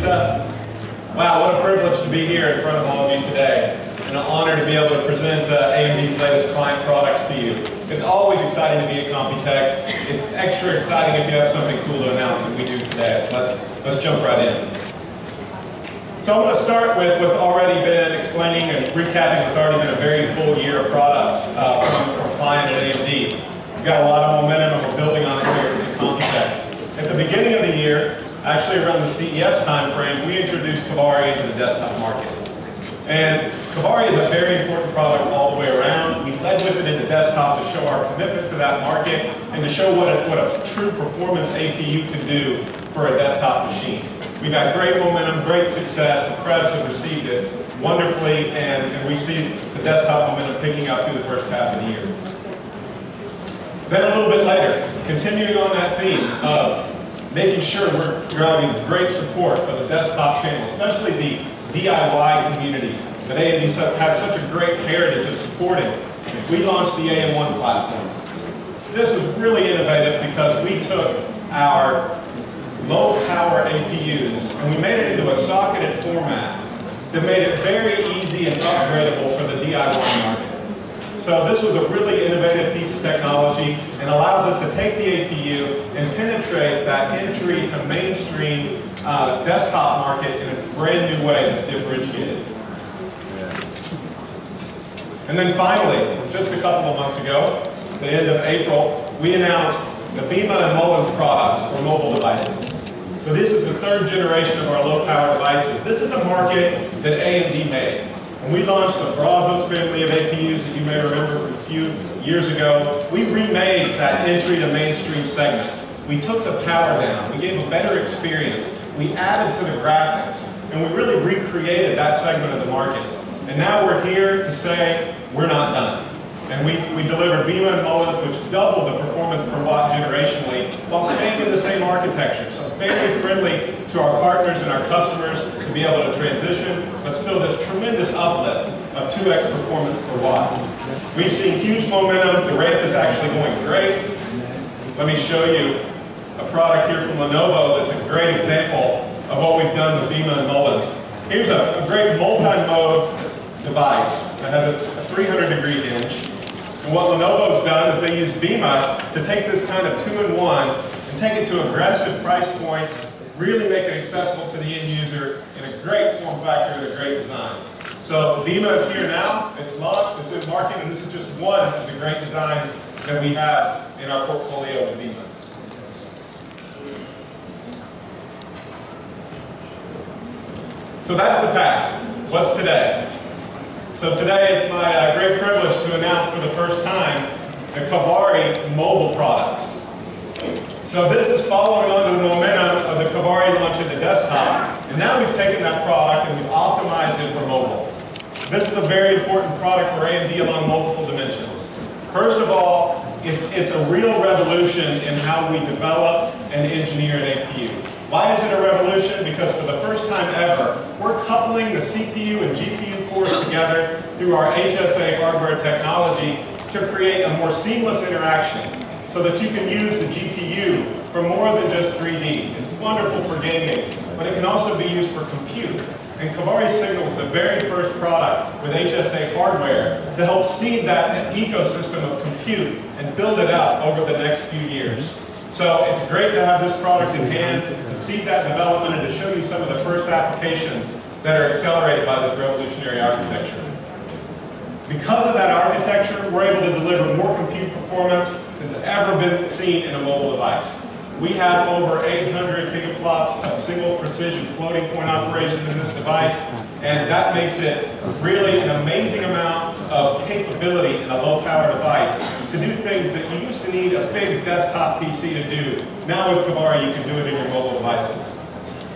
Lisa. Wow, what a privilege to be here in front of all of you today. And an honor to be able to present uh, AMD's latest client products to you. It's always exciting to be at Computex. It's extra exciting if you have something cool to announce, and we do today. So let's, let's jump right in. So I'm going to start with what's already been explaining and recapping what's already been a very full year of products uh, from, from Client and AMD. We've got a lot of momentum and we're building on it here at Computex. At the beginning of the year, actually around the CES timeframe, we introduced Kaveri into the desktop market. And Kaveri is a very important product all the way around. We led with it in the desktop to show our commitment to that market and to show what a, what a true performance APU can do for a desktop machine. We've had great momentum, great success. The press has received it wonderfully, and, and we see the desktop momentum picking up through the first half of the year. Then a little bit later, continuing on that theme of making sure we're driving great support for the desktop channel, especially the DIY community that AMD has such a great heritage of supporting. We launched the AM1 platform. This was really innovative because we took our low power APUs and we made it into a socketed format that made it very easy and upgradable for the DIY market. So this was a really innovative piece of technology and allows us to take the APU and penetrate that entry to mainstream uh, desktop market in a brand new way that's differentiated. And then finally, just a couple of months ago, the end of April, we announced the Beema and Mullins products for mobile devices. So this is the third generation of our low power devices. This is a market that AMD made. And we launched the Brazos family of APUs that you may remember from a few years ago. We remade that entry to mainstream segment. We took the power down. We gave a better experience. We added to the graphics. And we really recreated that segment of the market. And now we're here to say we're not done. And we, we delivered Beema and Mullins, which doubled the performance per watt generationally, while staying in the same architecture. So very friendly to our partners and our customers to be able to transition, but still this tremendous uplift of 2x performance per watt. We've seen huge momentum. The ramp is actually going great. Let me show you a product here from Lenovo that's a great example of what we've done with Beema and Mullins. Here's a, a great multi-mode device that has a, a 300 degree hinge. What Lenovo's done is they use Beema to take this kind of two-in-one and take it to aggressive price points, really make it accessible to the end user in a great form factor and a great design. So Beema is here now, it's launched, it's in market, and this is just one of the great designs that we have in our portfolio of Beema. So that's the past. What's today? So today it's my uh, great privilege to announce for the first time the Kaveri mobile products. So this is following on the momentum of the Kaveri launch in the desktop. And now we've taken that product and we've optimized it for mobile. This is a very important product for AMD along multiple dimensions. First of all, it's, it's a real revolution in how we develop and engineer an APU. Why is it a revolution? Because for the first time ever, we're coupling the CPU and GPU together through our HSA hardware technology to create a more seamless interaction so that you can use the GPU for more than just 3D. It's wonderful for gaming, but it can also be used for compute. And Kaveri Signal was the very first product with HSA hardware to help seed that ecosystem of compute and build it up over the next few years. So it's great to have this product in hand, to see that development, and to show you some of the first applications that are accelerated by this revolutionary architecture. Because of that architecture, we're able to deliver more compute performance than's ever been seen in a mobile device. We have over 800 gigaflops of single precision floating point operations in this device, and that makes it really an amazing amount of capability in a low power device to do things that you used to need a big desktop PC to do. Now with Kaveri, you can do it in your mobile devices.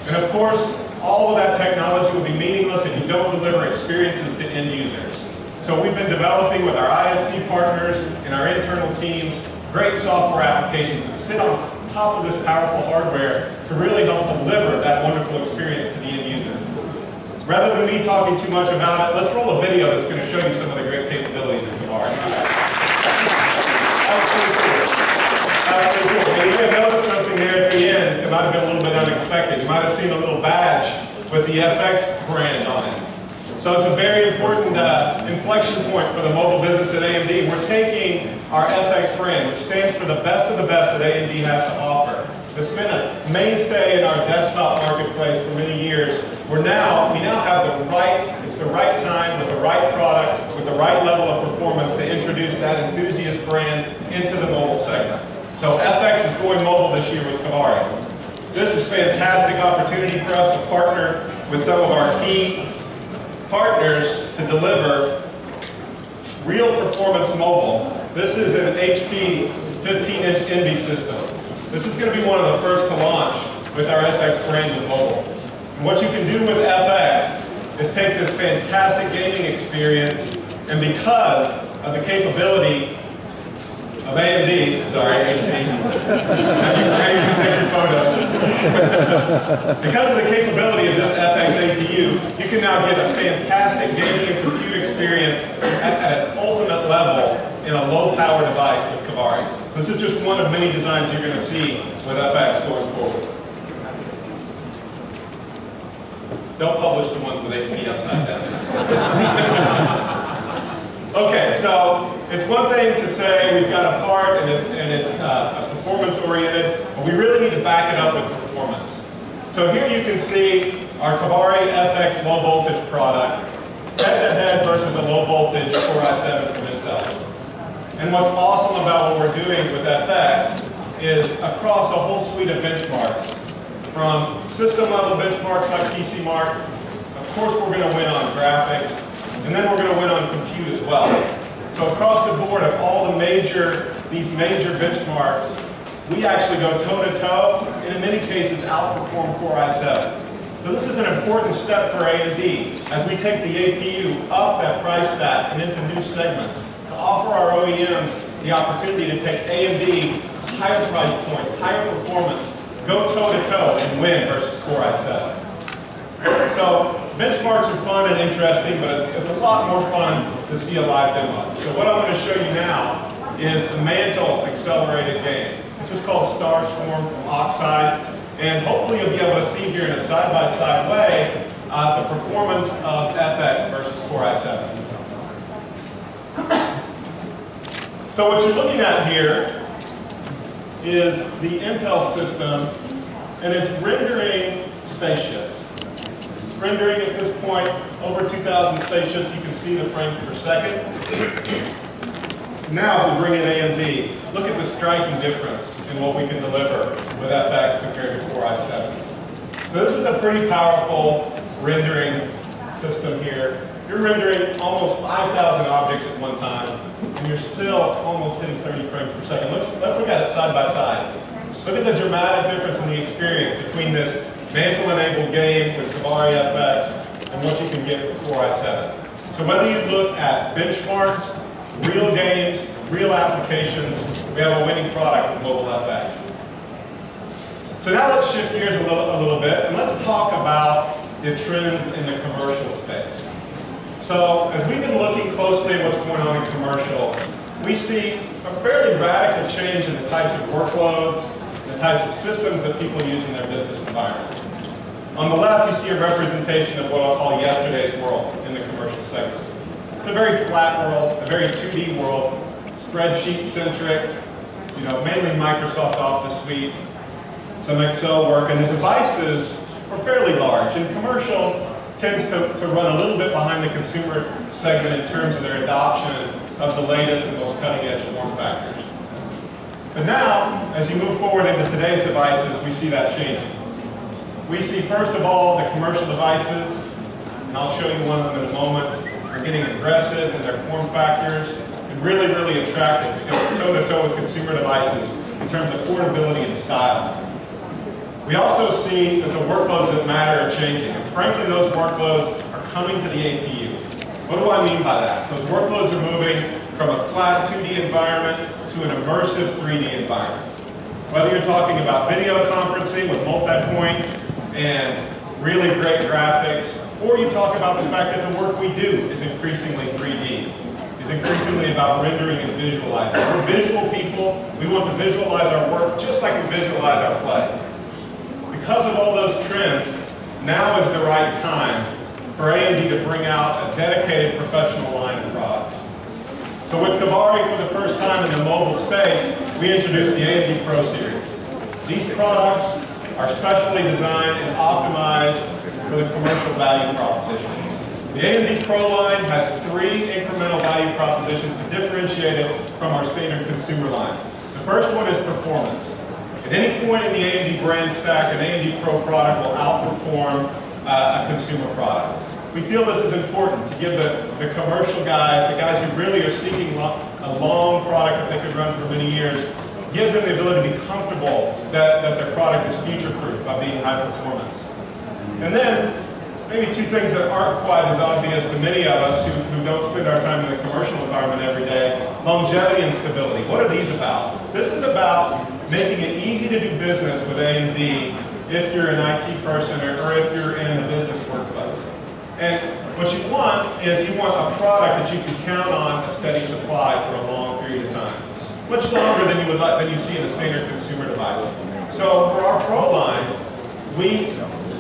And of course, all of that technology will be meaningless if you don't deliver experiences to end users. So we've been developing with our ISV partners and our internal teams great software applications that sit on top of this powerful hardware to really help deliver that wonderful experience to the end user. Rather than me talking too much about it, let's roll a video that's going to show you some of the great capabilities of. That's pretty cool. Pretty cool. And you may have noticed something there at the end It might have been a little bit unexpected. You might have seen a little badge with the FX brand on it. So it's a very important uh, inflection point for the mobile business at AMD. We're taking our FX brand, which stands for the best of the best that AMD has to offer. It's been a mainstay in our desktop marketplace for many years. We're now, we now have the right, it's the right time with the right product, with the right level of performance to introduce that enthusiast brand into the mobile segment. So FX is going mobile this year with Kaveri. This is a fantastic opportunity for us to partner with some of our key partners to deliver real performance mobile. This is an HP 15-inch Envy system. This is going to be one of the first to launch with our FX brand with mobile. And what you can do with FX is take this fantastic gaming experience and because of the capability AMD, sorry, HP. you can take your photo. because of the capability of this FX APU, you can now get a fantastic gaming and compute experience at, at an ultimate level in a low-power device with Kaveri. So this is just one of many designs you're going to see with FX going forward. Don't publish the ones with HP upside down. okay, so it's one thing to say we've got a part and it's, and it's uh, performance oriented, but we really need to back it up with performance. So here you can see our Kaveri FX low voltage product, head-to-head -head versus a low voltage Core i7 from Intel. And what's awesome about what we're doing with FX is across a whole suite of benchmarks, from system level benchmarks like PCMark, of course we're going to win on graphics, and then we're going to win on compute as well. So across the board of all the major, these major benchmarks, we actually go toe-to-toe, -to -toe, and in many cases outperform Core i7. So this is an important step for AMD as we take the APU up that price stack and into new segments to offer our OEMs the opportunity to take AMD higher price points, higher performance, go toe-to-toe -to -toe and win versus Core i7. So benchmarks are fun and interesting, but it's, it's a lot more fun to see a live demo. So what I'm going to show you now is the Mantle accelerated game. This is called Star Swarm from Oxide, and hopefully you'll be able to see here in a side-by-side -side way uh, the performance of FX versus Core i7. So what you're looking at here is the Intel system, and it's rendering spaceships rendering at this point over 2,000 spaceships. You can see the frames per second. Now, if we bring in AMD, look at the striking difference in what we can deliver with FX compared to Core i7. So this is a pretty powerful rendering system here. You're rendering almost 5,000 objects at one time, and you're still almost hitting 30 frames per second. Let's, let's look at it side by side. Look at the dramatic difference in the experience between this mantle-enabled game with Kaveri FX and what you can get with Core i7. So whether you look at benchmarks, real games, real applications, we have a winning product with Mobile FX. So now let's shift gears a little, a little bit and let's talk about the trends in the commercial space. So as we've been looking closely at what's going on in commercial, we see a fairly radical change in the types of workloads, the types of systems that people use in their business environment. On the left, you see a representation of what I'll call yesterday's world in the commercial sector. It's a very flat world, a very 2D world, spreadsheet-centric, you know, mainly Microsoft Office Suite, some Excel work, and the devices are fairly large. And commercial tends to, to run a little bit behind the consumer segment in terms of their adoption of the latest and most cutting-edge form factors. But now, as you move forward into today's devices, we see that changing. We see, first of all, the commercial devices, and I'll show you one of them in a moment, are getting aggressive in their form factors and really, really attractive because toe-to-toe -to -toe with consumer devices in terms of portability and style. We also see that the workloads that matter are changing, and frankly, those workloads are coming to the APU. What do I mean by that? Those workloads are moving from a flat 2D environment to an immersive 3D environment. Whether you're talking about video conferencing with multi-points, and really great graphics, or you talk about the fact that the work we do is increasingly 3D, is increasingly about rendering and visualizing. We're visual people. We want to visualize our work just like we visualize our play. because of all those trends, now is the right time for AMD to bring out a dedicated professional line of products. So with Kaveri for the first time in the mobile space, we introduced the AMD Pro Series. These products are specially designed and optimized for the commercial value proposition. The AMD Pro line has three incremental value propositions to differentiate it from our standard consumer line. The first one is performance. At any point in the AMD brand stack, an AMD Pro product will outperform uh, a consumer product. We feel this is important to give the, the commercial guys, the guys who really are seeking lo a long product that they could run for many years, give them the ability to be comfortable that, that their product is future-proof by being high performance. And then, maybe two things that aren't quite as obvious to many of us who, who don't spend our time in the commercial environment every day, longevity and stability. What are these about? This is about making it easy to do business with AMD if you're an IT person or, or if you're in a business workplace. And what you want is you want a product that you can count on a steady supply for a long period of time. Much longer than you would like than you see in a standard consumer device. So for our Pro line, we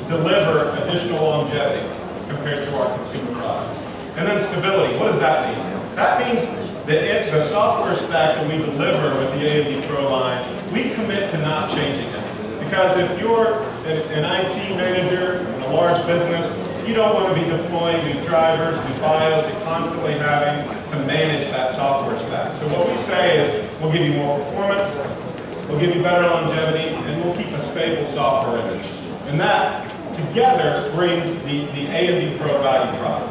deliver additional longevity compared to our consumer products. And then stability, what does that mean? That means that it, the software stack that we deliver with the AMD Pro line, we commit to not changing it. Because if you're an, an IT manager in a large business, you don't want to be deploying new drivers, new BIOS, and constantly having to manage that software stack. So what we say is, we'll give you more performance, we'll give you better longevity, and we'll keep a stable software image. And that, together, brings the, the AMD Pro value prop.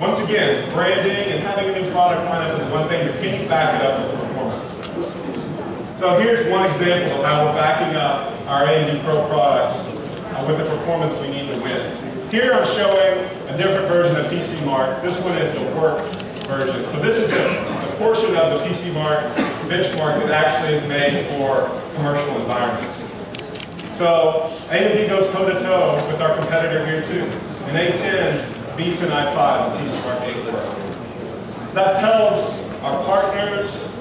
Once again, branding and having a new product lineup is one thing, but can you back it up with performance? So here's one example of how we're backing up our AMD Pro products uh, with the performance we need to win. Here I'm showing a different version of PCMark. This one is the work version. So this is the, the portion of the PCMark benchmark that actually is made for commercial environments. So AMD goes toe-to-toe -to -toe with our competitor here too. An A10 beats an i5 on PCMark 8 work. So that tells our partners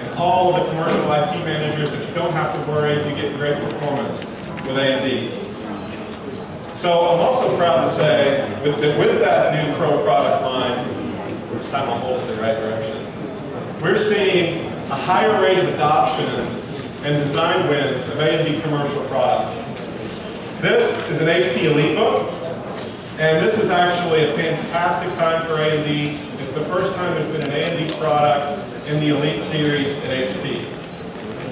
and all of the commercial IT managers that you don't have to worry, you get great performance with AMD. So I'm also proud to say that with that new Pro product line, this time I'm holding in the right direction, we're seeing a higher rate of adoption and design wins of AMD commercial products. This is an HP EliteBook, and this is actually a fantastic time for AMD. It's the first time there's been an AMD product in the Elite series at HP.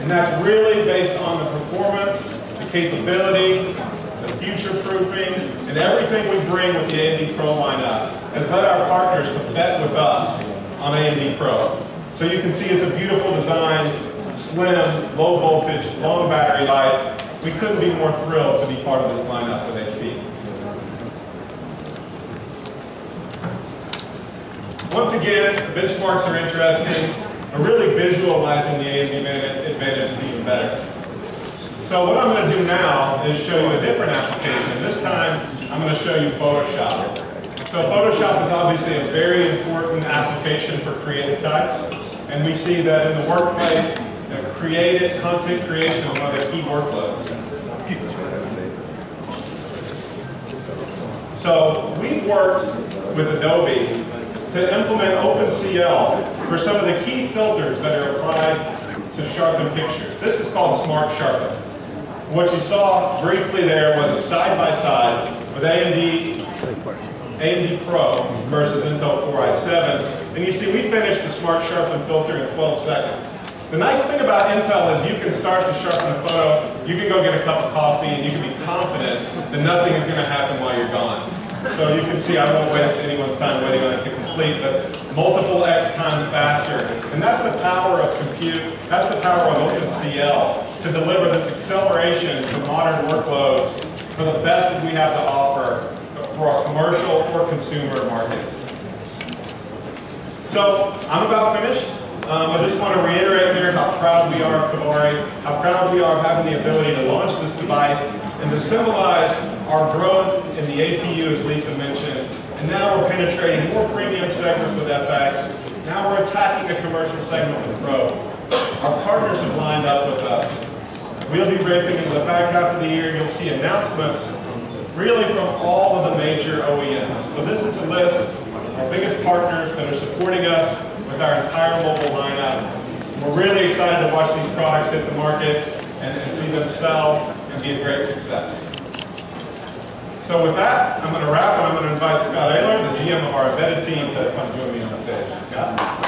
And that's really based on the performance, the capability, the future-proofing, and everything we bring with the AMD Pro lineup has led our partners to bet with us on AMD Pro. So you can see it's a beautiful design, slim, low voltage, long battery life. We couldn't be more thrilled to be part of this lineup with HP. Once again, benchmarks are interesting, but really visualizing the AMD advantage is even better. So what I'm going to do now is show you a different application. This time, I'm going to show you Photoshop. So Photoshop is obviously a very important application for creative types. And we see that in the workplace, you know, creative content creation is one of the key workloads. So we've worked with Adobe to implement OpenCL for some of the key filters that are applied to sharpen pictures. This is called Smart Sharpen. What you saw briefly there was a side-by-side -side with AMD, AMD Pro versus Intel Core i7. And you see we finished the Smart Sharpen filter in 12 seconds. The nice thing about Intel is you can start to sharpen a photo, you can go get a cup of coffee, and you can be confident that nothing is going to happen while you're gone. So you can see I won't waste anyone's time waiting on it to complete, but multiple X times faster. And that's the power of compute, that's the power of OpenCL to deliver this acceleration to modern workloads for the best that we have to offer for our commercial or consumer markets. So I'm about finished. Um, I just want to reiterate here how proud we are of Kaveri, how proud we are of having the ability to launch this device and to symbolize our growth in the APU, as Lisa mentioned. And now we're penetrating more premium segments with FX. Now we're attacking the commercial segment with Pro. Our partners have lined up with us. we'll be ramping into the back half of the year. You'll see announcements really from all of the major OEMs. So this is a list of our biggest partners that are supporting us with our entire mobile lineup. We're really excited to watch these products hit the market and, and see them sell and be a great success. So with that, I'm going to wrap and I'm going to invite Scott Aylor, the GM of our embedded team, to come join me on stage. Scott?